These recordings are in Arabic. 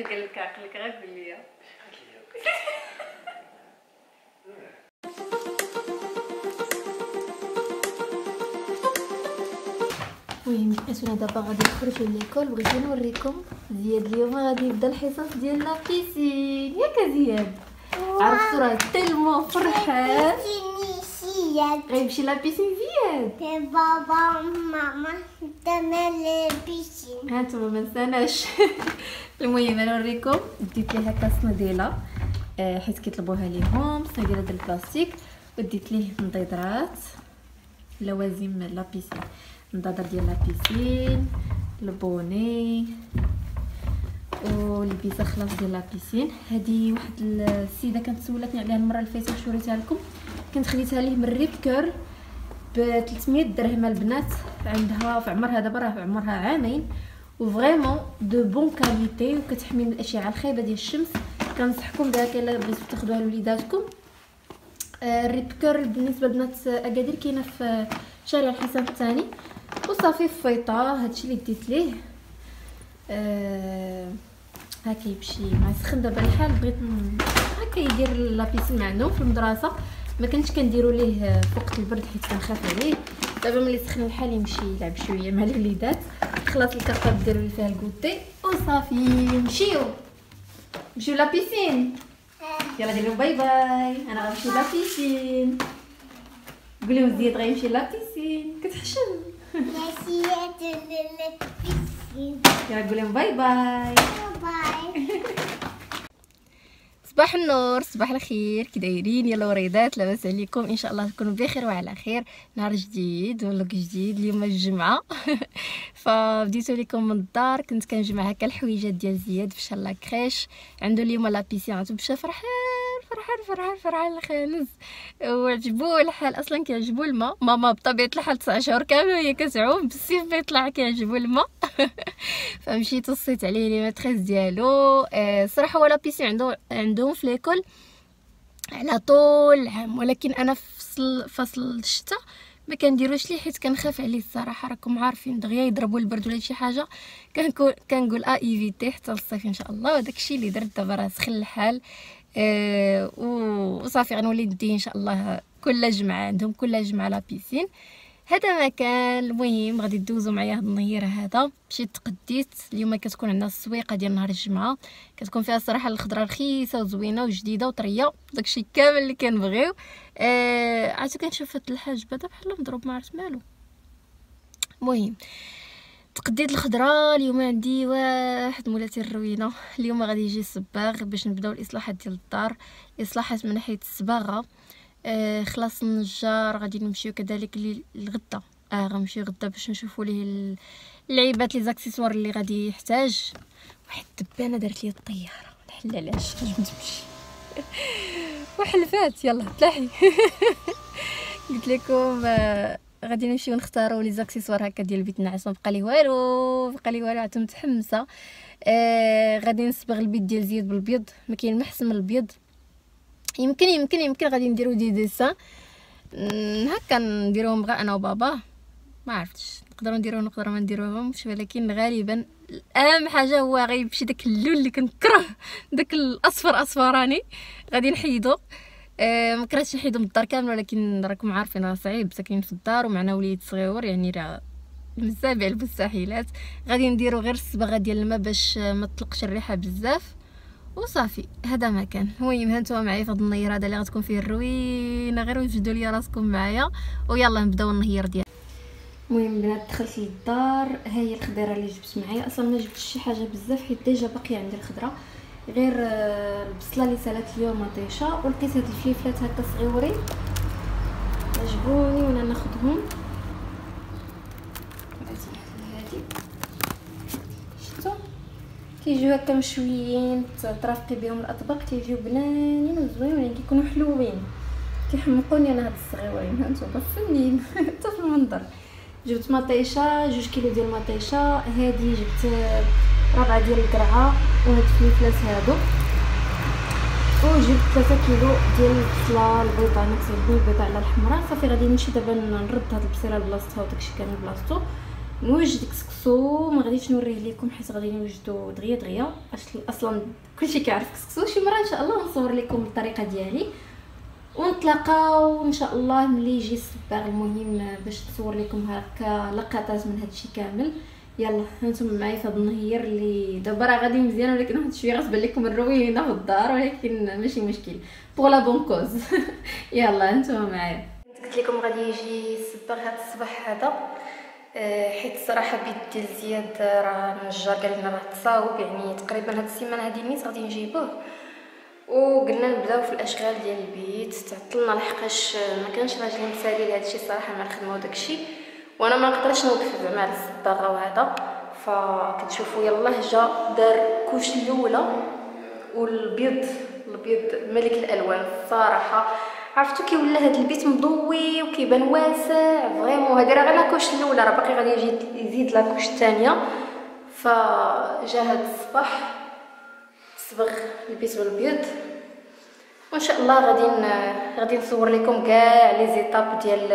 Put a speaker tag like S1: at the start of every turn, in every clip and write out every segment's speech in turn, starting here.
S1: شنو قال لك عقلك غير قول لي المهم بقيتونا دابا غادي نخرجوا ليكول بغيت نوريكم زياد اليوم غادي يبدا الحصص ديال لا بيسين ياك زياد؟ عرفتو راه تيلمون فرحان
S2: Initial
S1: غيمشي لا بيسين زياد
S2: de baba mama dana le piscine.
S1: ها انتما ما نساناش المهم أنا نوريكم ديت ليه هكا صناديله حيت كيطلبوها ليهم صناديله ديال البلاستيك وديت ليه نضيضرات لوازم لا بيسين النضاضر ديال لا بيسين البوني والبيسه خلاص ديال لا بيسين هذه واحد السيده كانت سولتني عليها المره اللي فاتت شوريتها لكم كنت خديتها ليه من ريب كيرل ب 300 درهم البنات عندها في عمرها دابا راه في عمرها عامين و vraiment de bonne qualité وكتحمي من الأشعة الخايبة ديال الشمس. كنصحكم بها الا بغيتو تاخذوها لوليداتكم. آه، ال Rip Curl بالنسبة لبنات أكادير كاينة في شارع الحسن الثاني. وصافي فيطه هادشي اللي ديت ليه. آه هكا يمشي مع سخن دابا الحال بغيت هكا يدير la piscine مع عندهم في المدرسة. ما كنتش كنديرو ليه في وقت البرد حيت كنخاف عليه. دابا ملي سخن الحال يمشي يلعب شوية مع الوليدات. خلاص الكارطه ديروا لي فيها ال goûter. وصافي نمشيو نمشيو la piscine يلا ديروا باي باي. أنا غنمشي la piscine قولي زياد غيمشي la
S2: piscine كتحشم. la piscine.
S1: يلا قولي bye bye.
S2: Bye.
S1: صباح النور صباح الخير. كي دايرين؟ يلا وريدات لاباس عليكم. إن شاء الله تكونوا بخير وعلى خير. نهار جديد و vlog جديد. اليوم الجمعة. فبديتو لكم من الدار. كنت كنجمع هكا الحويجات ديال زياد في la crèche. عنده اليوم la piscine عرفتو مشى فرحان فرحان فرحان فرحان الخامس وعجبو الحال أصلا كيعجبو الماء. ماما بطبيعة الحال تسع شهور كامل وهي كتعوم بالصيف بيطلع كيعجبو الماء. فمشيت وصيت عليه les maîtresses ديالو. آه صراحة هو la piscine عنده عندهم في l'école على طول العام ولكن أنا فصل فصل الشتاء ما كنديروش ليه حيت كنخاف عليه الصراحة. راكم عارفين دغيا يضربوا البرد ولا شي حاجة. كنقول كنقول آه éviter حتى الصيف إن شاء الله. وداك الشيء اللي درت دابا راه سخن الحال. آه وصافي غنولي ندي إن شاء الله كل جمعة عندهم كل جمعة la piscine. هذا ما كان المهم غادي دوزو معايا هاد النهير هذا. مشيت تقديت اليوم كتكون عندنا السويقة ديال نهار الجمعة. كتكون فيها الصراحة الخضرة رخيصة وزوينة وجديدة وطرية داكشي كامل اللي كنبغيو. آه عرفتو كنشوف هاد الحاجبه دابا بحال مضروب ما عرفت مالو. المهم تقديت الخضرة اليوم عندي واحد مولاتي الروينة. اليوم غادي يجي الصباغ باش نبداو الاصلاحات ديال الدار. الاصلاحات من ناحية الصباغة. آه خلاص النجار غادي نمشيو كذلك لل- للغدا آه غنمشيو غدا باش نشوفوا ليه ال- اللعيبات les accessoires اللي غادي يحتاج. واحد الدبانة دارت لي الطيارة. نحل علاش؟ نجم تمشي؟ وحلفات. يلا تلاحي. قلت لكم آه غادي نمشيو نختاروا les accessoires هكا ديال البيت ما بقى لي والو بقى لي والو عاد متحمسة. آه غادي نصبغ البيت ديال زياد بالبيض ما كاين ما احسن من البيض. يمكن يمكن يمكن غادي نديرو دي ديسان هكا نديروهم غير أنا وبابا. ما عرفتش نقدروا نديروهم نقدروا ما نديروهمش ولكن غالبا اهم حاجة هو غيمشي داك اللون اللي كنكره داك الأصفر أصفراني. غادي نحيدو. ما كرهتش نحيدو من الدار كامل ولكن راكم عارفين راه صعيب. ساكنين في الدار ومعنا وليد صغيور يعني راه المسابع المستحيلات. غادي نديرو غير الصباغة ديال الماء باش آه، ما تطلقش الريحة بزاف. وصافي هذا ما كان. المهم هانتوما معايا في هذا النهير هذا اللي غتكون فيه الروينة. غير وجدوا لي راسكم معايا. ويلا نبداو النهير ديال المهم البنات دخلت للدار. ها هي الخضيرة اللي جبت معايا. أصلا ما جبتش شي حاجة بزاف حيت déjà باقية عندي الخضرة. غير آه، البصلة اللي سالات اليوم مطيشة ولقيت هاد الفليفلات هكا صغيورين. عجبوني وأنا ناخذهم كيجيو هكا مشويين ترافقي بهم الأطباق كيجيو بنانين وزوينين كيكونوا حلوين. كيحمقوني أنا هاد الصغيورين. هانتوما فنين حتى في المنظر. جبت مطيشة جوج كيلو ديال المطيشه هادي جبت ربعه ديال القرعة وهاد الفليفلات هادو. وجبت 3 كيلو ديال البصلة البيضاء نكسر البيضاء على الحمراء. صافي غادي نمشي دابا نرد هاد البصيله لبلاصتها وداكشي كامل لبلاصتو نوجد كسكسو ما غاديش نوريه لكم حيت غادي نوجدو دغيا دغيا. أصلا كلشي كيعرف كسكسو. شي مرة إن شاء الله نصور لكم الطريقة ديالي. ونتلاقاو إن شاء الله ملي يجي الصباغ المهم باش تصور لكم هكا لقطات من هادشي كامل. يلا هانتوما معايا في هذا النهير اللي دابا راه غادي مزيان ولكن واحد شوية غتبان لكم الروينه في الدار ولكن ماشي مشكل. pour la bonne cause يلا هانتوما معايا. قلت لكم غادي يجي الصباغ هذا الصباح هذا. آه، حيت الصراحه بيت ديال زياد راه النجار قال لنا راه تصاوب يعني تقريبا هاد السيمانة هادي نيت غادي نجيبوه. وقلنا نبداو في الأشغال ديال البيت. تعطلنا لحقاش ما كانش راجلي مسالي لهذا الشيء صراحة مع الخدمه وداكشي وأنا ما نقدرش نوقف زعما على الصباغه وهذا فكتشوفوا يلاه جا دار كوش الأولى والبيض البيض ملك الألوان الصراحه عرفتوا كي ولا هذا البيت مضوي وكيبان واسع vraiment هذه راه غير la couche الأولى راه باقي غادي يجي يزيد la couche الثانية. فجا هذا الصباح صبغ البيت بالبيض. وإن شاء الله غادي غادي نصور لكم كاع les étapes ديال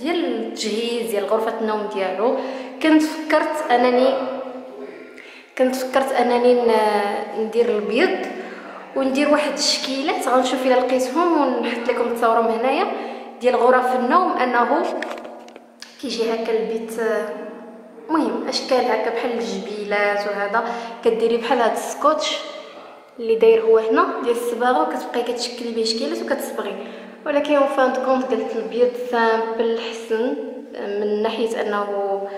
S1: ديال التجهيز ديال غرفة النوم ديالو كنت فكرت انني كنت فكرت أنني ندير البيض وندير واحد الشكيلات غنشوف إلا لقيتهم ونحط لكم التصاورهم هنايا. ديال غرف النوم أنه كيجي هكا البيت المهم أشكال هكا بحال الجبيلات وهذا. كديري بحال هاد السكوتش اللي داير هو هنا ديال الصباغة وكتبقاي كتشكلي به شكيلات وكتصبغي. ولكن fin de compte قلت البيض simple حسن من ناحية أنه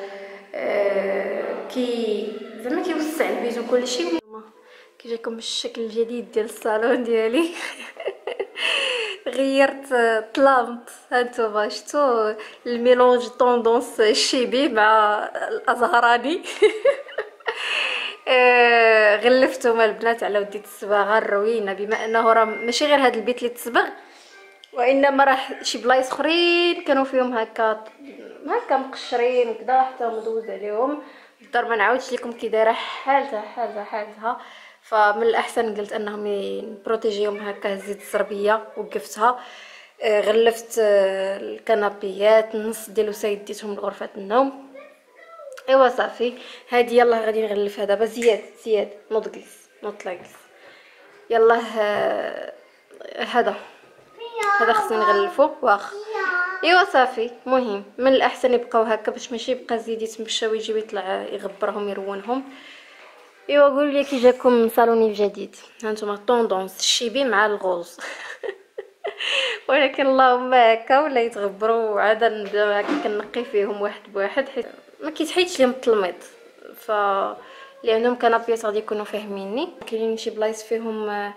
S1: آه كي زعما كيوسع البيت وكل شيء كيجيكم الشكل الجديد ديال الصالون ديالي. غيرت طلامط هانتوما شفتوا ال mélange tendance الشيبي مع الأزهراني؟ آه، غلفتهم البنات على وديت الصباغة الروينة بما أنه راه ماشي غير هذا البيت اللي تصبغ وإنما راه شي بلايص أخرين كانوا فيهم هكا هكا مقشرين وكذا حتى مدوز عليهم. الدار ما نعاودش لكم كي دايرة حالتها حالتها حالتها. فمن الأحسن قلت أنهم نبروتيجيهم هكا هزيت الزربيه وقفتها. آه، غلفت آه، الكنابيات النص ديال وسايد ديتهم لغرفة النوم. إيوا صافي. هادي يلا غادي نغلفها دابا زياد زياد نوض جلس نوض جلس يلا آه، هذا. هذا خصني نغلفو واخا. إيوا صافي مهم. من الأحسن يبقاو هكا باش ماشي يبقى زيد يتمشى ويجي يطلع يغبرهم يرونهم. إيوا قولوا لي كي جاكم صالوني الجديد. هانتوما tendance الشيبي مع ال rose. ولكن اللهم هكا ولا يتغبروا عاد نبداو هكا كنقي فيهم واحد بواحد حيت ما كيتحيدش لهم التلميط. ف اللي عندهم كنابيات غادي يكونوا فاهميني. كاينين شي بلايص فيهم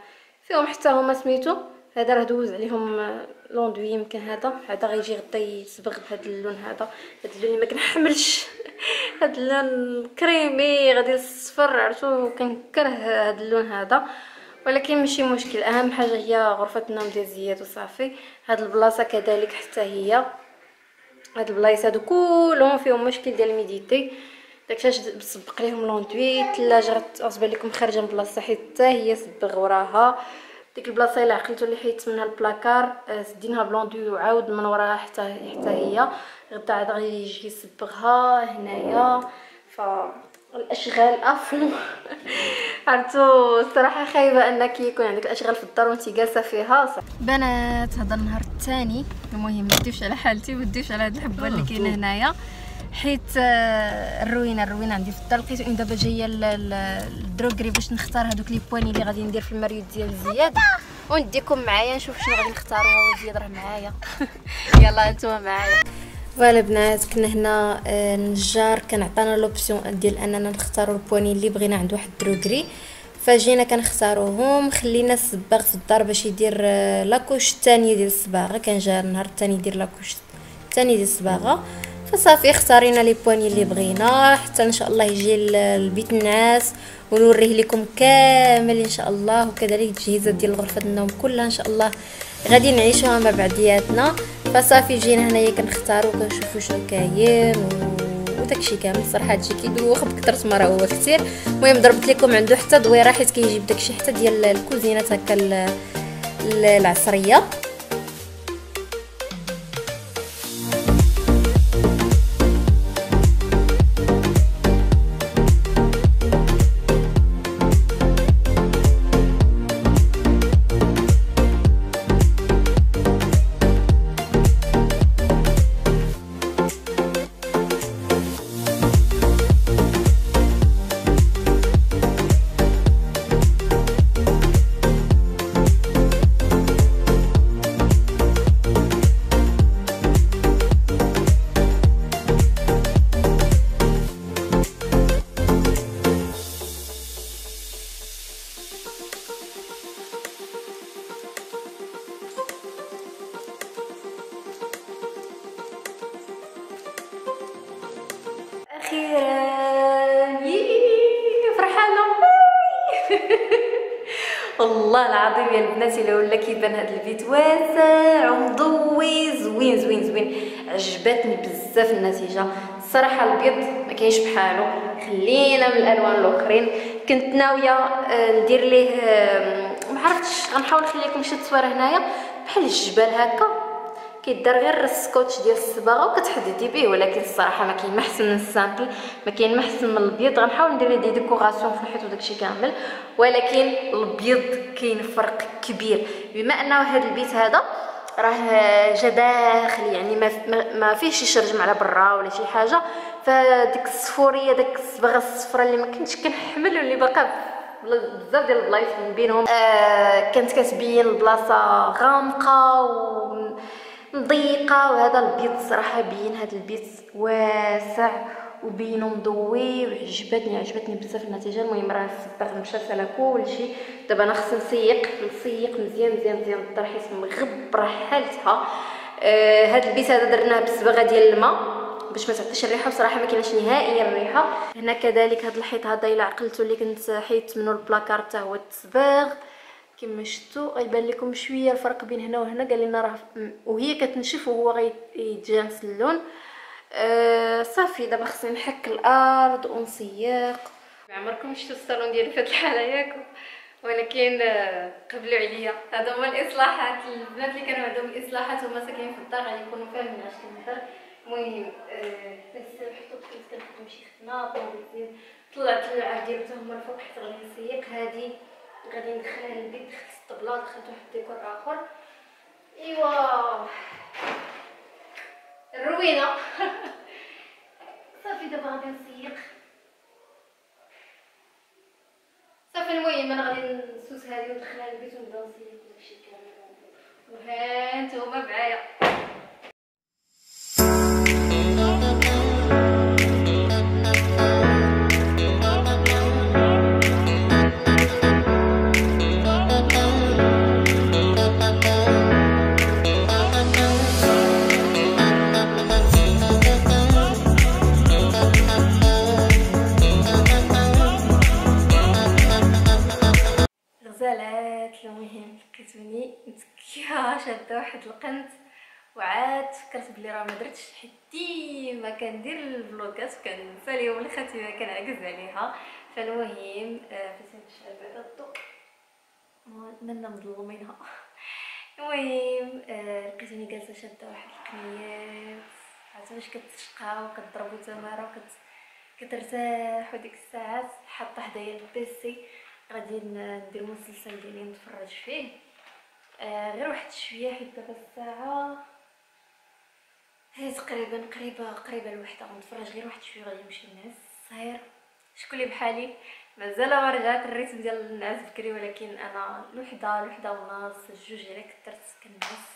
S1: فيهم حتى هما سميتو هذا راه دوز عليهم l'enduit يمكن هذا. هذا غيجي غدا يصبغ بهذا اللون هذا. هذا اللون اللي ما كنحملش. هذا اللون كريمي غادي الصفر عرفتو؟ كنكره هذا اللون هذا. ولكن ماشي مشكل. أهم حاجة هي غرفة النوم ديال زياد وصافي. هاد البلاصة كذلك حتى هي. هاد البلايص هادو كلهم فيهم مشكل ديال l'humidité. داكشي اش تسبق ليهم l'enduit الثلاجه غتبان لكم خارجة من بلاصة حيت حتى هي صبغ وراها. ديك البلاصة إلا عقلتو اللي حيت منها البلاكار آه، سديناها ب l'enduit وعاود من وراها حتى حتى هي. غدا عاد غادي يجي يصبغها هنايا. ف الأشغال افلو عرفتو؟ الصراحة خايبة أنك يكون عندك الأشغال في الدار وانت جالسة فيها. بنات هذا النهار الثاني. المهم ما على حالتي ما على هاد الحبة اللي كاينة هنايا. حيت آه، الروينة الروينة عندي في الدار لقيت إن دابا جاية ال droguerie باش نختار هذوك les poignées اللي غادي ندير في الماريو ديال زياد. ونديكم معايا نشوف شنو غادي نختاروا هو زياد راه معايا. يلا نتوما معايا. voilà بنات كنا هنا آه، النجار كان عطانا l'option ديال أننا نختاروا ال poignées اللي بغينا عند واحد droguerie فجينا كنختاروهم خلينا الصباغ في الدار باش يدير آه، la couche الثانية ديال الصباغة. كان جا النهار الثاني يدير la couche الثاني ديال الصباغة. فصافي اختارينا لي بواني اللي بغينا حتى إن شاء الله يجي البيت النعاس ونوريه لكم كامل إن شاء الله وكذلك التجهيزات ديال غرفه النوم كلها إن شاء الله. غادي نعيشوها مع بعضياتنا. فصافي جينا هنايا كنختاروا كنشوفوا شنو كاين وداكشي كامل. صراحة هادشي كيدوخ بكثرة ما راه هو كثير. المهم ضربت لكم عنده حتى دويرة حيت كيجيب داكشي حتى ديال الكوزينات هكا العصرية. والله العظيم يا البنات إلا ولا كيبان هذا البيت واسع ومضوي زوين زوين زوين. عجبتني بزاف النتيجة. الصراحه الابيض ما كاينش بحالو. خلينا من الألوان الأخرين. كنت ناوية آه، ندير ليه ما عرفتش. غنحاول نخلي لكم شي تصوير هنايا. بحال الجبال هكا. كيدار غير السكوتش ديال الصباغة وكتحددي به ولكن الصراحة ما كاين ما أحسن من ال simple ما كاين ما أحسن من الابيض غنحاول ندير des décorations في الحيط وداكشي كامل ولكن الابيض كاين فرق كبير. بما أنه هذا البيت هذا راه جا داخل يعني ما ما فيهش يشرجم على برا ولا شي حاجة. فديك الصفورية داك الصبغه الصفراء اللي ما كنتش كنحمل واللي باقا بزاف ديال البلايص من بينهم آه كانت كتبين البلاصة غامقة و ضيقة وهذا البيض صراحة بين هذا البيت واسع وبينو مضوي وعجبتني عجبتني بزاف النتيجة. المهم راه السباغ مشى على كلشي دابا أنا خصني نسيق نسيق مزيان مزيان مزيان. الطرحيس مغبرة حالتها. آه هذا البيت هذا درناه بالصباغه ديال الماء باش ما تعطيش الريحة. بصراحة ما نهائيا الريحة. هنا كذلك هذا الحيط هذا إلا عقلتو اللي كنت حيت منه البلاكار حتى هو التصباغ. كما شفتوا غيبان لكم شوية الفرق بين هنا وهنا. قال لنا راه وهي كتنشف وهو غيتجانس اللون. أه صافي دابا خصني نحك الأرض ونسيق. عمركم شفتوا الصالون ديالي هذه الحالة ياكم ولكن آه، قبلوا عليا. هادو هما الإصلاحات البنات اللي كانوا عندهم الاصلاحات هما ساكنين في الدار غادي يكونوا فاهمين اش كنهضر المهم حطيت كنت كنخدم شي خدمه طلعت العاب ديالو حتى هما الفوق حيت غادي نسيق. هادي غادي ندخلها للبيت دخلت الطبلة دخلت واحد الديكور آخر. إيوا. الروينة. صافي دابا غادي نسيق. صافي المهم أنا غادي نسوس هذه وندخلها للبيت ونبدأ نسيق وداكشي كامل. وها نتوما معايا. كندير الفلوغات وكنسى اليوم الخاتمه كنعكز عليها. فالمهم آه باش نشعل بعدا الضوء منا مظلمينها المهم آه لقيتوني جالسة شادة واحد القنيات عرفتوا باش كتشقى وكتضربوا تماره وكت كترتاح وديك الساعات. حاطة حدايا البيسي غادي ندير مسلسل ديالي نتفرج فيه. آه غير واحد شوية حيت دابا الساعة هي تقريبا قريبه قريبة الوحده غنتفرج غير واحد شوية غادي نمشي نعس صاير؟ شكون اللي بحالي؟ مازال ما رجعت ال rythme ديال النعاس بكري ولكن أنا الوحده الوحده ونص الجوج على كثرت كنعس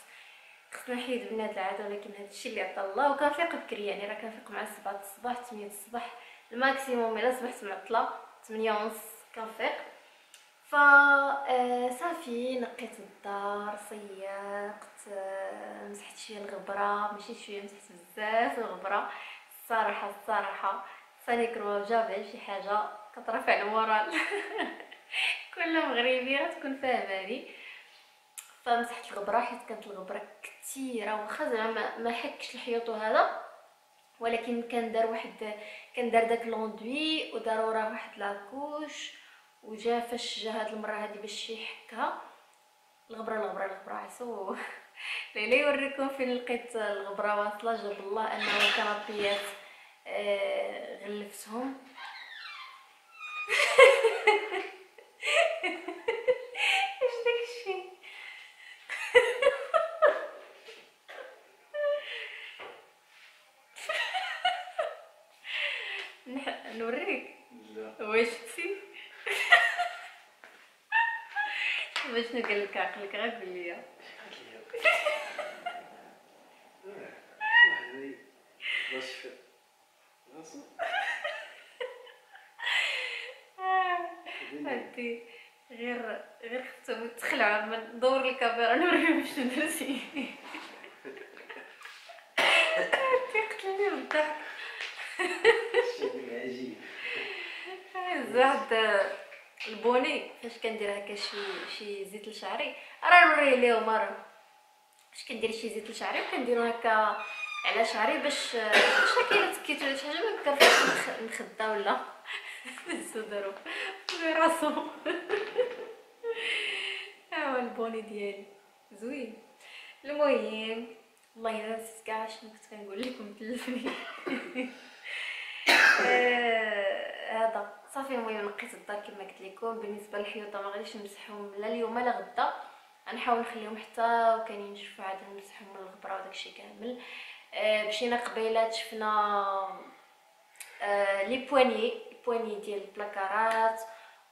S1: خصنا نحيد من هاد العادة ولكن هذا الشيء اللي عطا الله وكنفيق بكري يعني راه كنفيق مع 7 الصباح 8 الصباح. ال maximum إلا صبحت معطلة 8 ونص كنفيق ف آه، صافي نقيت الدار صيقت آه، مسحت شوية الغبرة ماشي شوية مسحت بزاف الغبرة. الصراحة الصراحة Sanicroix جاب شي حاجة كترفع ال moral كل مغربي غتكون فاهماني فمسحت الغبرة حيت كانت الغبرة كثيره واخا زعما ما حكش الحيوط وهذا ولكن كان دار واحد كان دار داك l'enduit ودار وراه واحد la couche. وجا فاش جا هاد المرة هادي باش يحكها الغبرة الغبرة الغبرة عسو. ليلى يوريكم فين لقيت الغبرة واصلة جاب الله أنه كرابيات آه غلفتهم اش داكشي نوريك واش تسي شنو قال لك عقلك غير قول لي هادي غير غير خفتهم تخلعوا ما ندور الكاميرا نوريهم شنو درتي هادي قتلني بالضحك
S3: عجيب
S1: زاد البوني فاش كندير هكا شي شي زيت لشعري راه نوريه ليهم راه فاش كندير شي زيت لشعري وكنديرو هكا على شعري باش كاينة تكيت ولا شي حاجة ما نخدا ولا نسودرو في راسو. ها هو البوني ديالي. زوين. المهم والله الا نسيت كاع شنو كنت كنقول لكم تلفني آه، هذا. صافي المهم نقيت الدار كما قلت لكم. بالنسبة للحيوطة ما غاديش نمسحهم لا اليوم لا غدا غنحاول نخليهم حتى وكان ينشفوا عاد نمسحهم من الغبرة وداكشي كامل. آه مشينا قبيلات شفنا آه لي بواني البواني ديال البلاكارات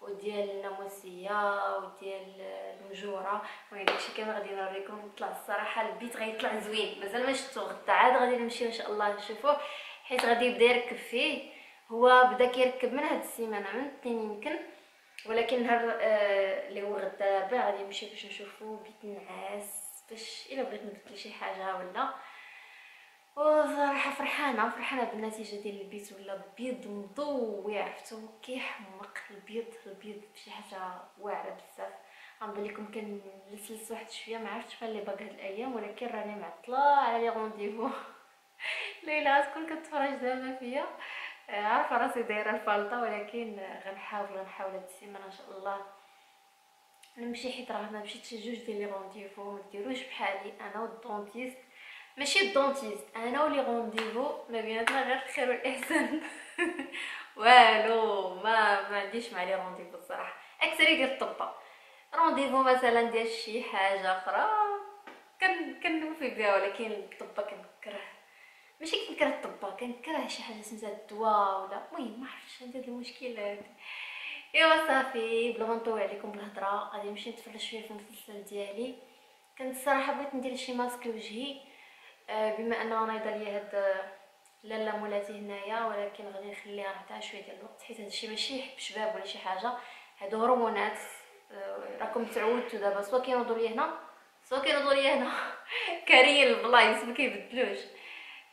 S1: وديال الناموسية وديال المجورة. المهم داكشي كامل غادي نوريكم. طلع الصراحة البيت غيطلع زوين. مازال ما شفتو غدا. عاد غادي نمشيو إن شاء الله نشوفوه حيت غادي يبدا يركب فيه. هو بدا كيركب من هاد السيمانة من الاثنين يمكن ولكن نهار آه، اللي هو غدا ربع غادي نمشي باش نشوفو بيت نعاس باش إلا بغيت نبدل شي حاجة ولا. وصراحة فرحانة فرحانة بالنتيجة ديال البيت ولا بيض مضوي عرفتو؟ كيحمق البيض البيض شي حاجة واعرة بزاف. غنبان لكم كنلسلس واحد شوية ما عرفتش بحال اللي باقي هاد الأيام ولكن راني معطله على les rendez-vous ليلى غتكون كتفرج دابا فيا. عارفة راسي دايرة الفالطه ولكن غنحاول غنحاول هاد السيمانة إن شاء الله. نمشي حيت راه ما مشيتش جوج ديال les rendez-vous ما ديروش بحالي أنا وال dentiste. ماشي ال dentiste أنا و les rendez-vous ما بيناتنا غير الخير والإحسان. والو ما ما عنديش مع les rendez-vous الصراحة. أكثر ديال الطبة. rendez-vous مثلا ديال شي حاجة أخرى. كن كنوفي بها ولكن الطبة كنكره ماشي كنكره الطبه كنكره شي حاجة سميتها الدواء ولا. المهم ما عرفتش عندي هذا المشكل ايوا صافي بلا ما نطول عليكم بالهضرة غادي نمشي نتفرج شوية في المسلسل ديالي. كنت الصراحة بغيت ندير شي ماسك لوجهي آه، بما ان نايضه ليا هاد لاله مولاتي هنايا ولكن غادي نخليها حتى شوية ديال الوقت حيت هادشي ماشي حب شباب ولا شي حاجة. هادو هرمونات آه، راكم تعودتوا دابا سوا كينوضوا ليا هنا سوا كينوضوا ليا هنا. كاريين البلايص ما كيبدلوش.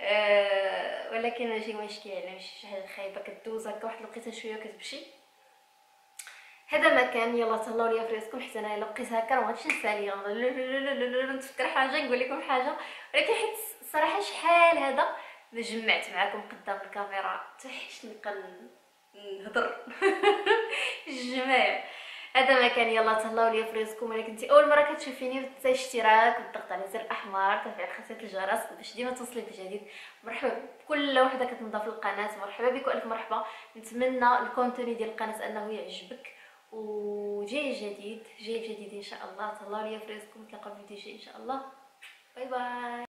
S1: أه ولكن ماشي مشكل ماشي شي حاجة خايبة كدوز هكا واحد الوقيته شوية وكتمشي. هذا مكان يلا تهلاو ليا فريسكم حيت أنا الا هكا ما غاديش نسالي. نتفكر حاجة نقول لكم حاجة. ولكن حيت صراحة شحال هذا جمعت معكم قدام الكاميرا. حتى حيت نبقى نهضر. الجماع هذا مكان يلا تهلاو ليا في رزقكم الا كنتي أول مرة كتشوفيني تنسى اشتراك والضغط على زر الأحمر تفعيل خاصية الجرس باش ديما توصلي بجديد. مرحبا بكل وحدة كتنضاف للقناة. مرحبا بك والف مرحبا. نتمنى ال contenu ديال القناة أنه يعجبك وجاي جديد جاي جديد إن شاء الله. تهلاو ليا في رزقكم نتلاقاو في فيديو جاي إن شاء الله. bye bye.